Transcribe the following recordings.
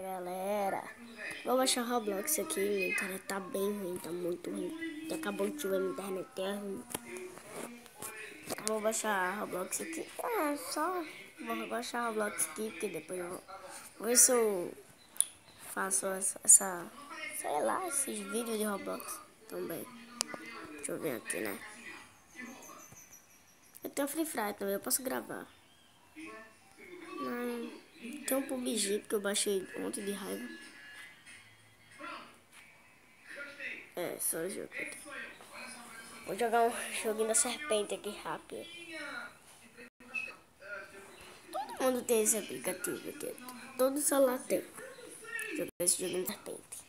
Galera, vou baixar Roblox aqui, minha internet tá bem ruim, tá muito ruim. Acabou de chover, minha internet é ruim. Vou baixar Roblox aqui. Ah, só vou baixar Roblox aqui, porque depois eu vou, vou ver se eu faço essa, essa, sei lá, esses vídeos de Roblox também. Deixa eu ver aqui, né? Eu tenho Free Fire também, eu posso gravar. Tem um PUBG que eu baixei ontem de raiva. É, só jogo. Vou jogar um joguinho da serpente aqui rápido. Todo mundo tem esse aplicativo aqui. Todo celular tem. Jogar esse joguinho da serpente.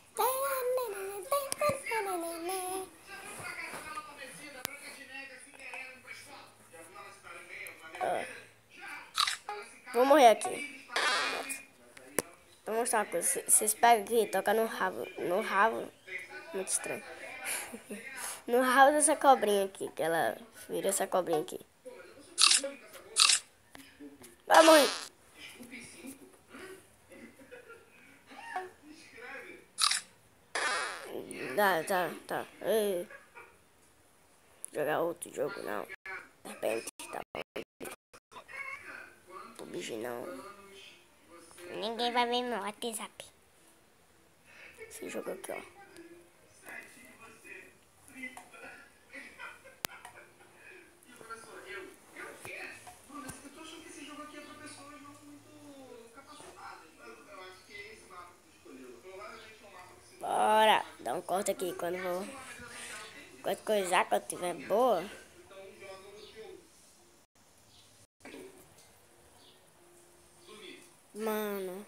Vou morrer aqui. Mostrar uma coisa. Vocês pegam aqui e tocam no rabo. No rabo. Muito estranho. no rabo dessa cobrinha aqui. Que ela vira essa cobrinha aqui. Morrer. Tá, tá, tá. Ei. Jogar outro jogo, não. De repente, tá PUBG não. Ninguém vai ver meu WhatsApp. Esse jogo aqui, ó. Bora, dá um corte aqui quando vou. Quando coisar, quando tiver boa. Mano,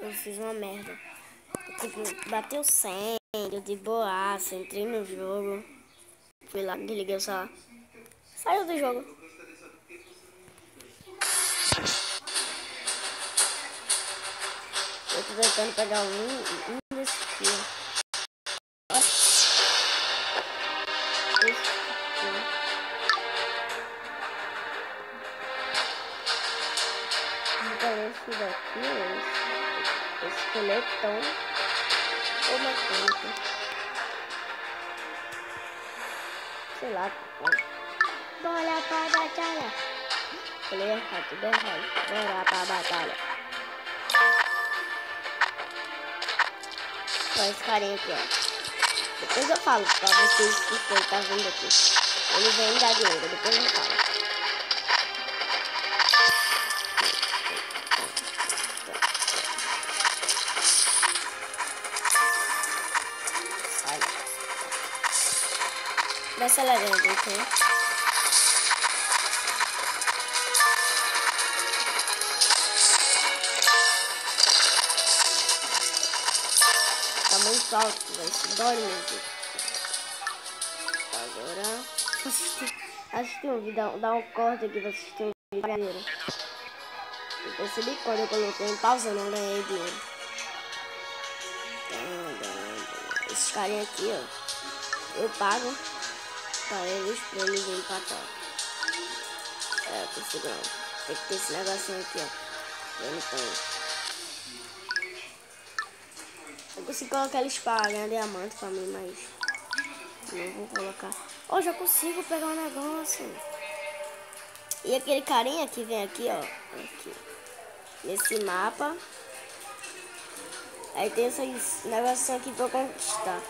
eu fiz uma merda. Tipo, bateu 100, eu de boaça, entrei no jogo. Fui lá, desliguei o celular. Saiu do jogo. Eu tô tentando pegar um, um desse aqui. Esse aqui. esse daqui, esqueletão ou mecânico. Sei lá. Bora pra batalha. Falei errado, tudo errado. Bora pra batalha. Olha esse carinha aqui, ó. Depois eu falo pra vocês o que ele tá vendo aqui. Ele vem dar dinheiro, depois eu falo. Vai acelerando, ok? Tá muito alto, vai se dói mesmo. Agora, assistir, assistir um vídeo, dá um corte aqui pra assistir um vídeo brasileiro. Eu percebi que quando eu coloquei em pausa, eu não ganhei dinheiro. Esses carinha aqui, ó. Eu pago eles, pra eles empatar. É, consigo não. Tem que ter esse negocinho aqui, ó. Eu não tenho. Eu consigo colocar eles pra ganhar diamante pra mim, mas... Não vou colocar. Oh, já consigo pegar um negócio. E aquele carinha que vem aqui, ó. Aqui. Nesse mapa. Aí tem esses negócios aqui pra conquistar.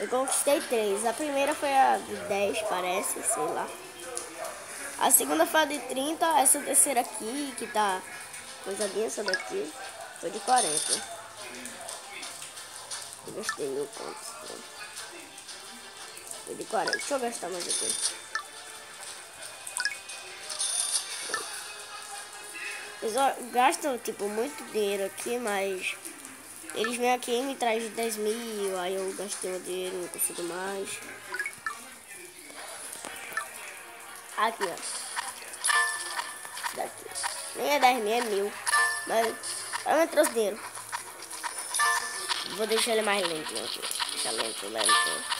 Eu conquistei três. A primeira foi a de 10, parece, sei lá. A segunda foi a de 30. Essa terceira aqui, que tá coisadinha, essa daqui, foi de 40. Eu gastei mil pontos. Né? Foi de 40. Deixa eu gastar mais aqui. Eles gastam, tipo, muito dinheiro aqui, mas eles vêm aqui e me trazem 10 mil, aí eu gastei o dinheiro, não consigo mais. Aqui, ó. Daqui. Nem é 10 mil, é mil. Mas eu não trouxe dinheiro. Vou deixar ele mais lento aqui. Deixa lento, lento.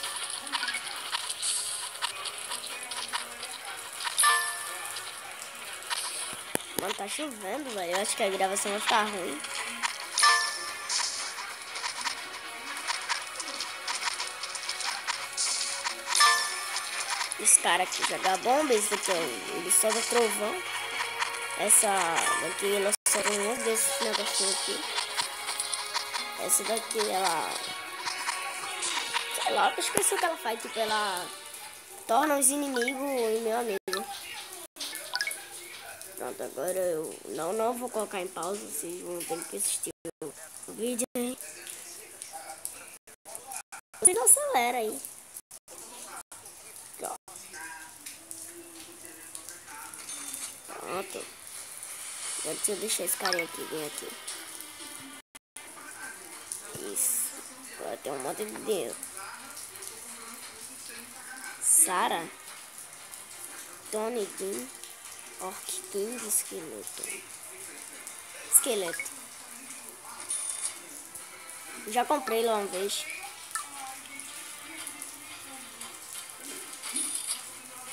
Mano, tá chovendo, velho. Eu acho que a gravação vai ficar ruim. Cara aqui jogar bomba, esse daqui é ele solta trovão. Essa daqui ela solta um desse negocinho aqui. Essa daqui ela. Sei lá, eu esqueci o que ela faz, tipo, ela torna os inimigos meu amigo. Pronto, agora eu não, não vou colocar em pausa, vocês vão ter que assistir o vídeo aí. Você não acelera aí. Pronto. Agora deixa eu deixar esse carinha aqui, vem aqui. Isso. Agora tem um monte de dinheiro. Sara. Tony Dean. Orc King Esqueleto. Esqueleto. Já comprei lá uma vez.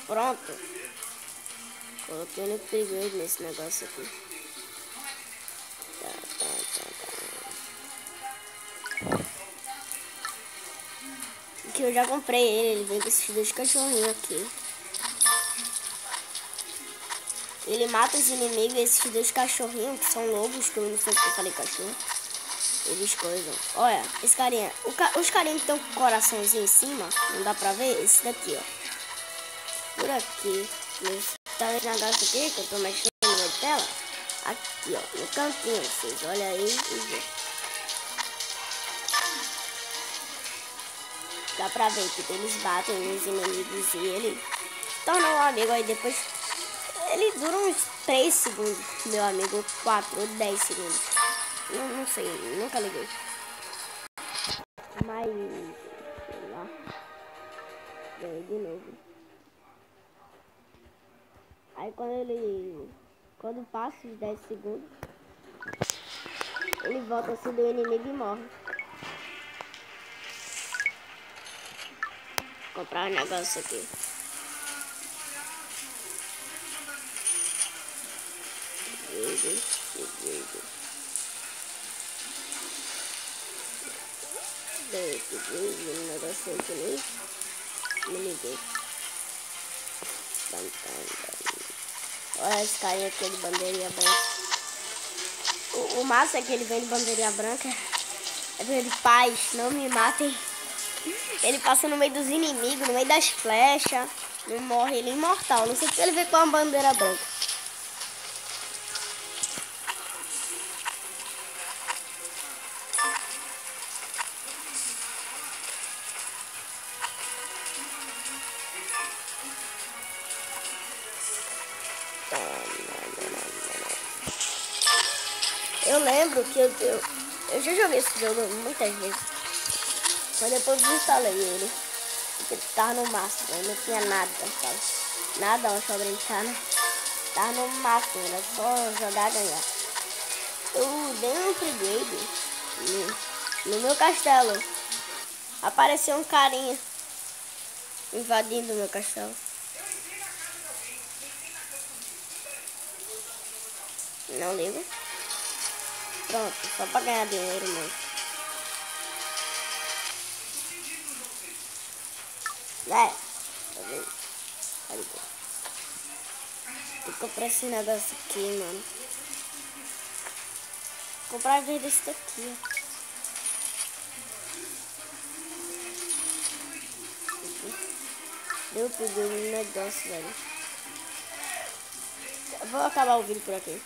Pronto. Coloquei no upgrade nesse negócio aqui. Tá, tá, tá, tá. Aqui eu já comprei ele, ele vem com esses dois cachorrinhos aqui. Ele mata os inimigos, esses dois cachorrinhos, que são lobos, que eu não sei porque eu falei cachorro. Eles coisam. Olha, esse carinha. Ca... os carinhos que com o coraçãozinho em cima, não dá pra ver? Esse daqui, ó por aqui, negócio aqui que eu tô mexendo na tela, aqui ó, no cantinho, vocês olham aí e vê. Dá pra ver que eles batem nos inimigos e ele torna um amigo aí depois. Ele dura uns 3 segundos, meu amigo, 4 ou 10 segundos. Não, não sei, nunca liguei. Mas, sei lá. Ganhei de novo. Aí quando ele. Quando passa os 10 segundos, ele volta a ser do inimigo e morre. Vou comprar um negócio aqui. Um negócio aqui nem. Me liguei. Olha esse carinha aqui de bandeirinha branca. O, o massa é que ele vem de bandeirinha branca. É de paz, não me matem. Ele passa no meio dos inimigos, no meio das flechas. Não morre, ele é imortal. Não sei porque ele veio com uma bandeira branca. Eu lembro que eu, eu, eu já joguei esse jogo muitas vezes. Mas depois instalei ele. Porque tava no máximo, não tinha nada, sabe? Nada onde pra brincar, né? Tava no máximo, era só jogar ganhar. Eu dei um upgrade no, no meu castelo. Apareceu um carinha invadindo meu castelo. Não ligo. Pronto, só pra ganhar dinheiro mesmo. É, tá vendo? Aí, que comprar esse negócio aqui, mano. Vou comprar vez desse daqui, ó. Deu pro um negócio, velho. vou acabar o vídeo por aqui.